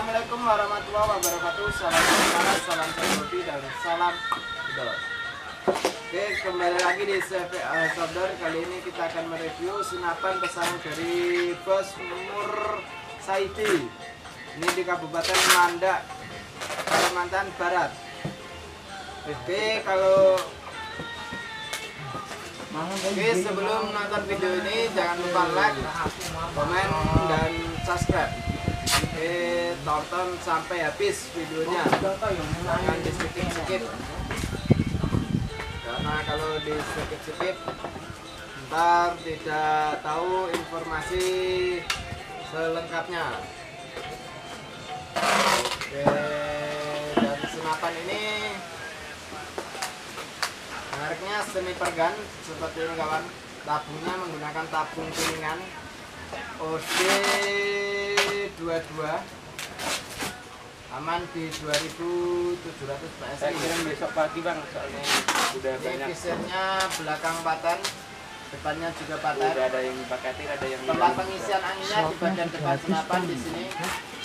warahmatullahi wabarakatuh. Salam sejahtera, salam sejahtera dan salam idol. Oke, kembali lagi di CV uh, Saudar. Kali ini kita akan mereview senapan pesanan dari Bos Mur Saidi. Ini di Kabupaten Landak, Kalimantan Barat. Oke, kalau Oke, sebelum nonton video ini jangan lupa like, komen, dan subscribe. Oke, tonton sampai habis videonya. Jangan di skip-skip. Karena kalau di skip-skip, ntar tidak tahu informasi selengkapnya. Oke, dan senapan ini mereknya semi pergan seperti ini kawan tabungnya menggunakan tabung kuningan OD 22 aman di 2700 Saya PSI kirim besok pagi bang, soalnya udah ini banyak. visirnya belakang paten depannya juga paten Udah ada yang pakai tir, ada yang tempat pengisian anginnya di bagian depan senapan di sini.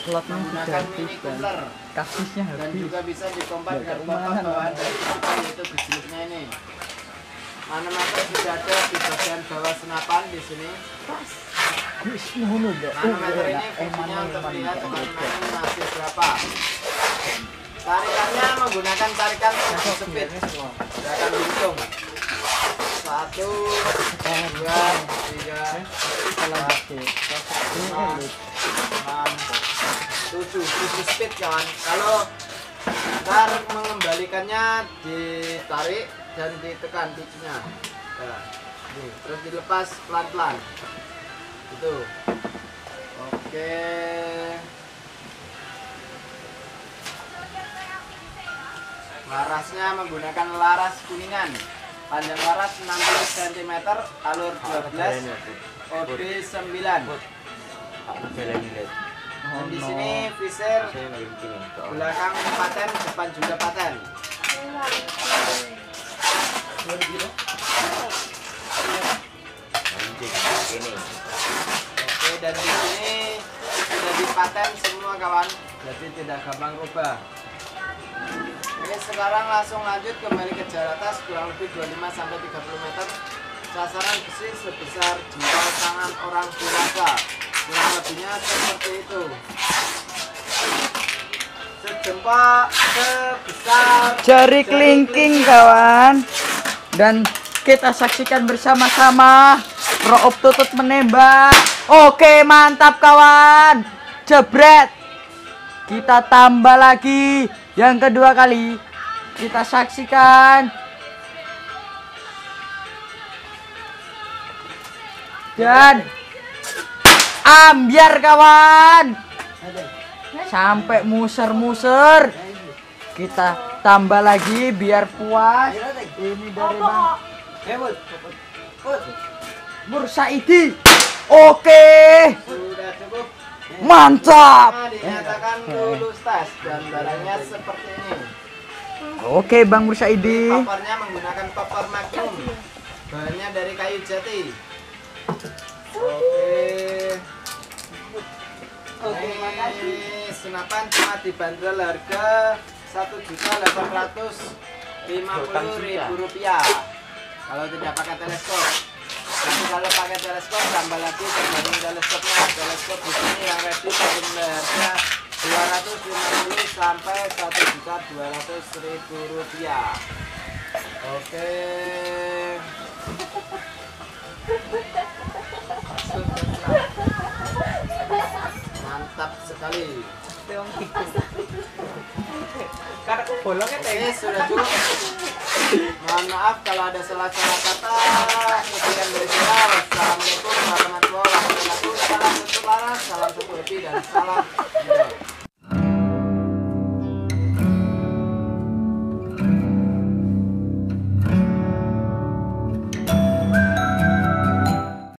Slotnya menggunakan sudah mini habis dan cooler. Kasisnya dan habis. juga bisa dikompak dengan papan bawaan dari senapan yaitu gejluknya ini. Manometer sudah ada di bagian bawah senapan di sini Oh, manometer ini enak. Eh, masih berapa. Tarikannya menggunakan tarikan speed gerakan bintung satu dua tiga empat lima enam tujuh. Tujuh speed kawan. Kalau ntar mengembalikannya ditarik dan ditekan picunya nah, terus dilepas pelan pelan itu. Oke. Larasnya menggunakan laras kuningan. Panjang laras 60 cm alur 12 OD 9 dan di sini visir belakang paten depan juga paten. Oke dan di sini sudah dipaten semua kawan. Jadi tidak gampang rubah. Oke sekarang langsung lanjut kembali ke jarak atas kurang lebih 25 sampai 30 meter. Sasaran besi sebesar jempol tangan orang dewasa. Kurang lebihnya seperti itu. Sejempol sebesar Jari kelingking kawan. Dan kita saksikan bersama-sama. Roop tutut menembak Oke mantap kawan. Jebret. Kita tambah lagi. Yang kedua kali Kita saksikan. Dan Ambiar kawan. Sampai muser-muser. Kita tambah lagi biar puas. Ini dari Bang Mursaidi Oke. Sudah cukup. Mantap. Nah, dinyatakan lulus tes dan barangnya seperti ini. Oke Bang Mursaidi. Paparnya menggunakan papar magnum. Bahannya dari kayu jati. Oke. Oke makasih. Senapan cuma dibanderol harga satu juta delapan ratus lima puluh ribu rupiah. Kalau tidak pakai teleskop tapi kalau pakai teleskop tambah lagi terbanding teleskopnya. Teleskop di sini yang ready dari harga 250 sampai 1 juta 200 ribu rupiah. Oke. Mantap sekali. Karena bolongnya Oke, sudah cukup. Mohon maaf kalau ada salah-salah kata. Sekian dari saya. Wassalamualaikum warahmatullahi wabarakatuh. Salam satu laras, salam satu dan salam.